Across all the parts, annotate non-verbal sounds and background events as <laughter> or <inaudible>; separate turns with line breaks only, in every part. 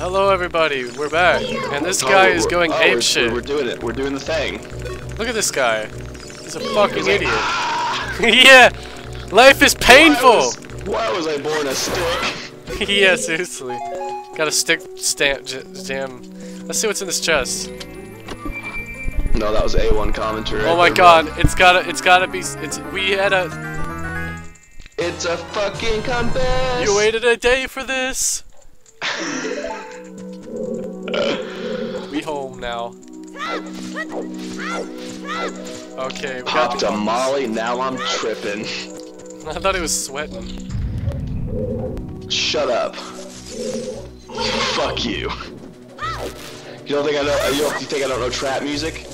Hello, everybody. We're back, and this guy is oh, going
oh,
ape
we're,
shit.
We're doing it. We're doing the thing.
Look at this guy. He's a fucking idiot. Ah! <laughs> yeah, life is
Why
painful.
was, why was I born a stick? <laughs>
yeah, seriously. Got a stick stamp jam. Let's see what's in this chest.
No, that was A1 commentary.
Oh my god, it's gotta, it's gotta be, it's, we had a,
It's a fucking compass.
you waited a day for this. <laughs> we home now. Okay, we
Popped a Molly, now I'm tripping. <laughs>
I thought he was sweating.
Shut up. Fuck you. You don't think I know? You, don't, you think I don't know trap music?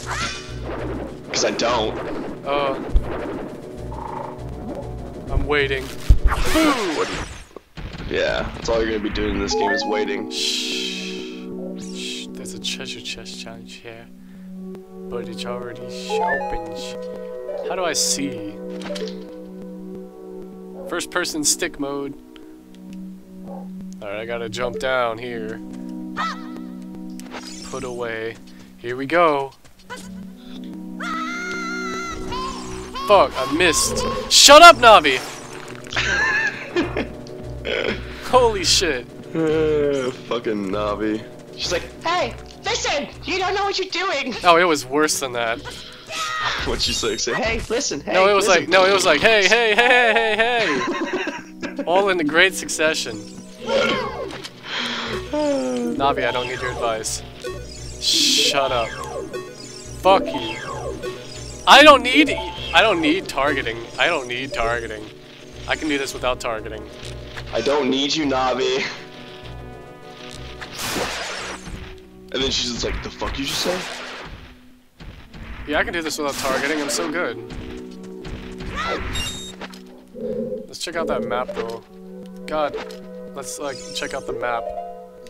Because I don't.
Oh. I'm waiting.
What? Yeah, that's all you're gonna be doing in this game is waiting.
Shh. Shh. There's treasure chest down here. But it's already open. How do I see? First person stick mode. Alright, I gotta jump down here. Put away. Here we go. Fuck, I missed. Shut up, Navi! <laughs> Holy shit.
Uh, <laughs> fucking Navi. She's like,
Hey, listen! You don't know what you're doing!
Oh, it was worse than that.
what'd she say? Say, hey, listen, hey.
No, it was
listen.
like, no, it was like, hey, hey, hey, hey, hey! All in the great succession. Navi, I don't need your advice. Shut up. Fuck you. I don't need, I don't need targeting. I don't need targeting. I can do this without targeting.
I don't need you, Navi. And then she's just like, the fuck you just say?
Yeah, I can do this without targeting. I'm so good. Let's check out that map, though. God, let's like check out the map.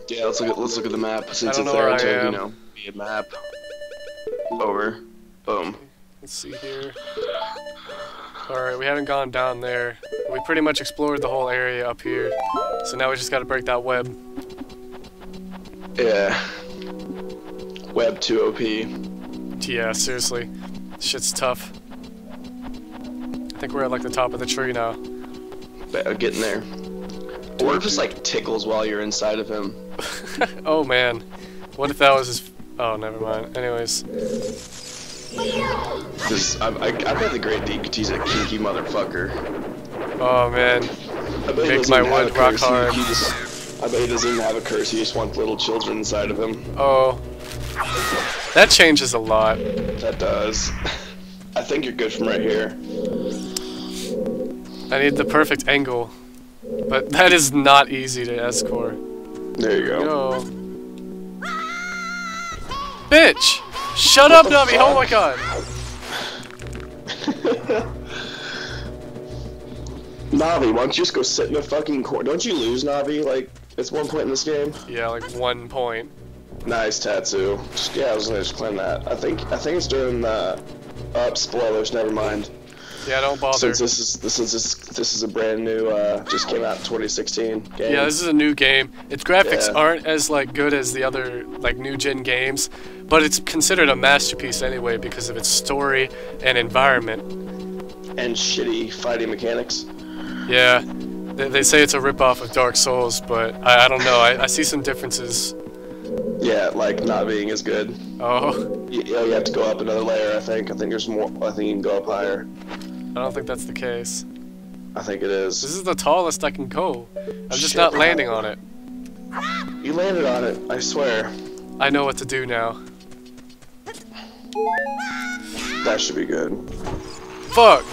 Yeah, let's look at let's look at the map since it's there to, you know, be a map. Over. Boom.
Let's see here. Alright, we haven't gone down there. We pretty much explored the whole area up here. So now we just gotta break that web.
Yeah. Web 2 OP.
Yeah, seriously. Shit's tough. I think we're at like the top of the tree now.
But, uh, getting there. Or it just like tickles while you're inside of him. <laughs>
oh man. What if that was his... Oh, never mind. Anyways.
Cause I, I, I bet the Great Deku's a kinky motherfucker.
Oh man.
I bet he
Make my wood rock
he-
hard.
He, just, I bet he doesn't even have a curse. He just wants little children inside of him.
Oh. That changes a lot.
That does. I think you're good from right here.
I need the perfect angle. But that is not easy to escort.
There you go.
Yo. Bitch! Shut up, Navi! Oh my god! <laughs>
Navi, why don't you just go sit in the fucking corner? Don't you lose, Navi? Like, it's one point in this game.
Yeah, like one point.
Nice tattoo. Yeah, I was gonna just claim that. I think I think it's during the up spoilers. Never mind.
Yeah, don't bother.
Since this is this is this, this is a brand new uh, just came out in 2016 game.
Yeah, this is a new game. Its graphics
Yeah.
aren't as like good as the other like new gen games, but it's considered a masterpiece anyway because of its story and environment.
and shitty fighting mechanics.
Yeah, they, they say it's a ripoff of Dark Souls, but I, I don't know. I, I see some differences.
Yeah, like not being as good.
Oh,
You, you, have to go up another layer. I think. I think there's more. I think you can go up higher.
I don't think that's the case.
I think it is.
This
is.
is the tallest I can go. I'm just
Shit.
not landing on it.
You landed on it. I swear.
I know what to do now.
That should be good.
Fuck!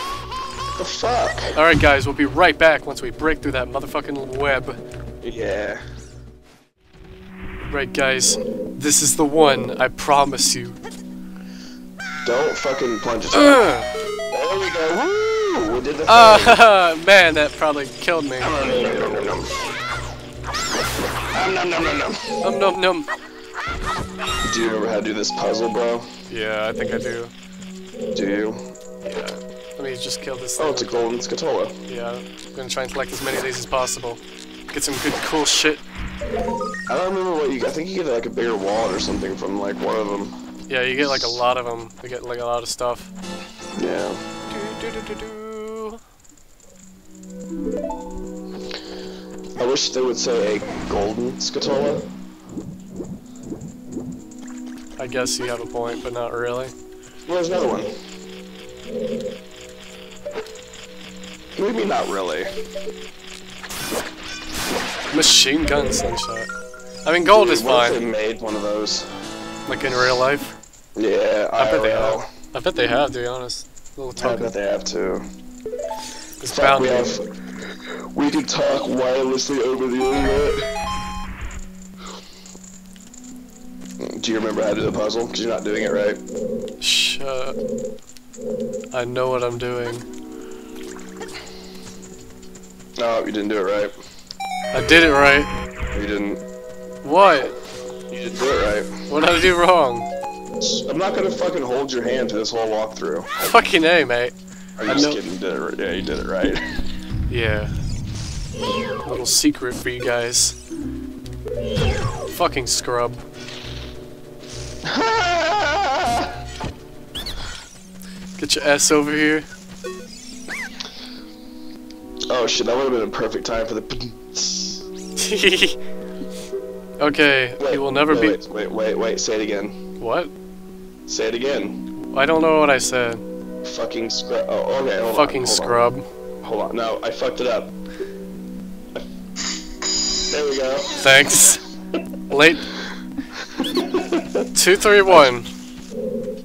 The fuck?
Alright guys, we'll be right back once we break through that motherfucking web.
Yeah.
Right guys, this is the one, I promise you.
Don't fucking plunge it.
Ugh.
There we go. Woo! We did the.
Ah, <laughs> man, that probably killed me. Num num num.
Do you remember how to do this puzzle, bro?
Yeah, I think I do.
Do you?
Yeah. Let me just kill this
Oh,
thing.
it's a golden Skulltula.
Yeah, I'm gonna try and collect as many of these as possible. Get some good cool shit.
I don't remember what you. I think you get like a bigger wallet or something from like one of them.
Yeah, you get like a lot of them. You get like a lot of stuff.
Yeah.
Do, do, do, do, do.
I wish they would say a golden Skulltula.
I guess you have a point, but not really.
Well, there's another one. What do you mean not really?
Machine gun slingshot. I mean, gold is
Dude, what if. They made one of those.
Like in real life.
Yeah,
I bet they have. I bet they have, to be honest. Little
I
token.
bet they have too.
It's bound
we have. We can talk wirelessly over the internet. Do you remember how to do the puzzle? Because you're not doing it right.
Shut. I know what I'm doing.
No, you didn't do it right.
I did it right.
You didn't.
What?
You didn't do it right.
What did I do wrong?
I'm not gonna fucking hold your hand to this whole walkthrough.
Fucking A, mate.
Are you
I
just
know-
kidding? You did it right. Yeah, you did it right. <laughs>
Yeah. Little secret for you guys. Fucking scrub. <laughs> Get your ass over here.
oh shit, that would have been a perfect time for the. <laughs>
okay, he will never
wait,
be.
Wait, wait, wait, wait. Say it again.
What?
Say it again.
I don't know what I said.
Fucking scrub. Oh, okay. Hold
Fucking
on, hold
scrub.
On. Hold on. No, I fucked it up. There we go.
Thanks. Late. Two, three, one.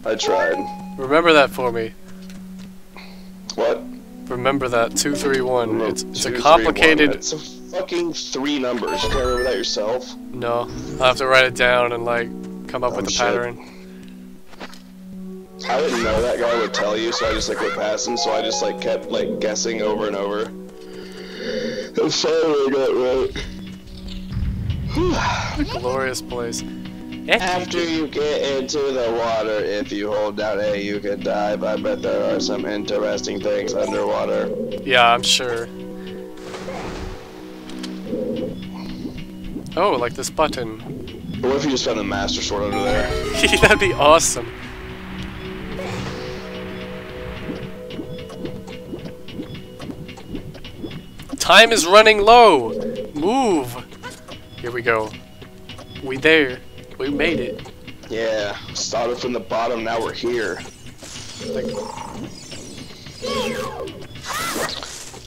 I tried.
Remember that for me.
What?
Remember that. Two, three, one. It's it's
Two,
a
three,
complicated.
one. Fucking three numbers. You can't remember that yourself?
No, I'll have to write it down and like come up
Oh,
with
a
pattern.
I didn't know that guy would tell you, so I just like went past him. So I just like kept like guessing over and over. And finally I got right.
Glorious place.
After you get into the water, if you hold down A, you can dive. I bet there are some interesting things underwater.
Yeah, I'm sure. Oh, like this button.
But what if you just found a master sword under there? <laughs>
That'd be awesome. Time is running low. Move. Here we go. We there. We made it.
Yeah, started from the bottom, now we're here.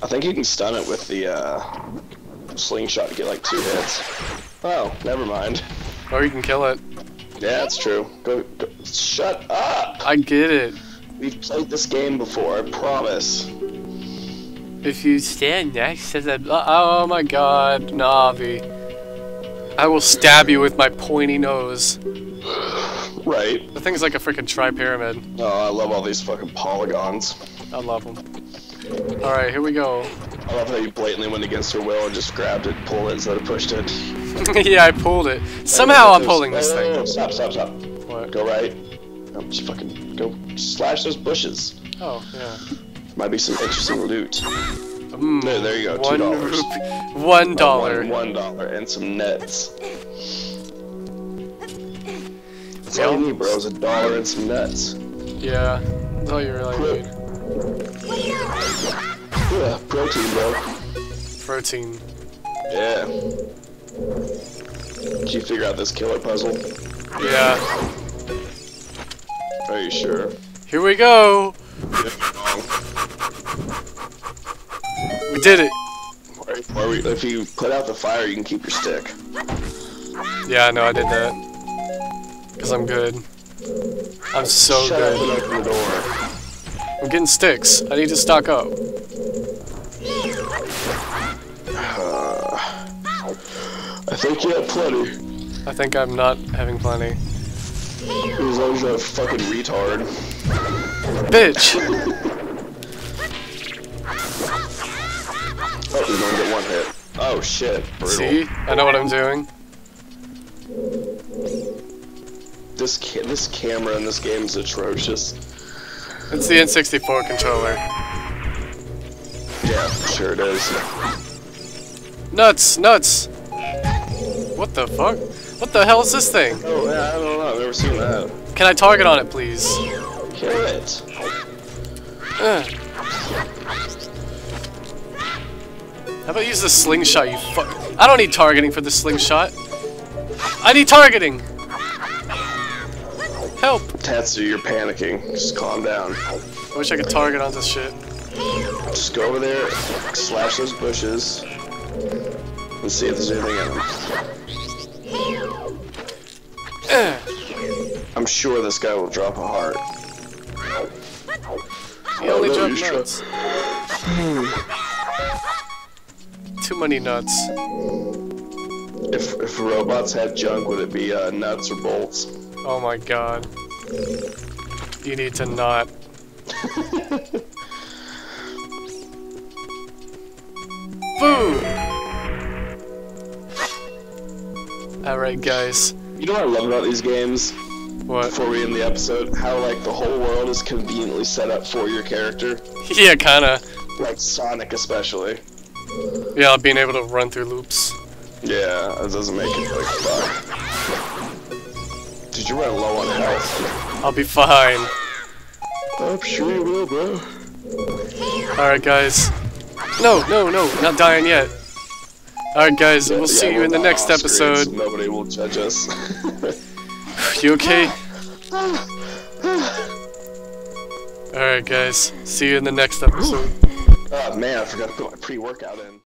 I think you can stun it with the uh, slingshot to get like two hits. Oh, never mind.
or you can kill it.
Yeah, that's true. Go, go. Shut up!
I get it.
We've played this game before, I promise.
If you stand next to the. Uh, oh my god, Navi. I will stab you with my pointy nose.
Right.
The thing's like a freaking tri pyramid.
Oh, I love all these fucking polygons.
I love them. Alright, here we go.
I love how you blatantly went against her will and just grabbed it, pulled it instead of pushed it.
yeah, I pulled it. Somehow I'm pulling this
No, no, no,
thing.
no, Stop, stop, stop.
What?
Go right. No, just fucking go slash those bushes.
Oh, yeah.
Might be some interesting loot.
Mm,
There- there you go, two
One
dollars.
One dollar.
One, one dollar and some nets. That's all you need, bro, is a dollar and some nets.
Yeah, that's all you really need.
Yeah, protein, bro.
Protein.
Yeah. Did you figure out this killer puzzle?
Yeah.
Are you sure?
Here we go. We did it.
Or, or if you put out the fire, you can keep your stick.
Yeah, I know I did that. Because I'm good. I'm so
Shut
good.
and open the door.
I'm getting sticks. I need to stock up.
Think you have plenty.
I think I'm not having plenty.
As long as you're a fucking retard.
Bitch!
Oh, you don't get one hit. Oh shit. Brutal.
See? I know what I'm doing.
This ca this camera in this game is atrocious.
It's the N64 controller.
Yeah, sure it is.
Nuts! Nuts! What the fuck? What the hell is this thing?
Oh, yeah, I don't know. I've never seen that.
Can I target on it, please?
Kill it.
How about use the slingshot, you fuck? I don't need targeting for the slingshot. I need targeting! Help!
Tatsu, you're panicking. Just calm down.
I wish I could target on this shit.
Just go over there, slash those bushes, and see if there's anything in them. I'm sure this guy will drop a heart.
He only
no,
dropped nuts. Too many nuts.
If, if robots had junk, would it be uh, nuts or bolts?
Oh my god. You need to not. <laughs> Alright, guys.
You know what I love about these games?
What?
Before we end the episode, how like the whole world is conveniently set up for your character, <laughs>
Yeah, kinda.
like Sonic especially.
Yeah, being able to run through loops.
Yeah, that doesn't make it like fun. Did you run low on health?
I'll be fine.
I'm sure you will, bro.
Alright, guys. No, no, no, not dying yet. Alright, guys, we'll see
Yeah,
you in the next
off screen, so
episode.
nobody will judge us. <sighs>
You okay? <sighs> Alright, guys. See you in the next episode.
oh man, I forgot to put my pre-workout in.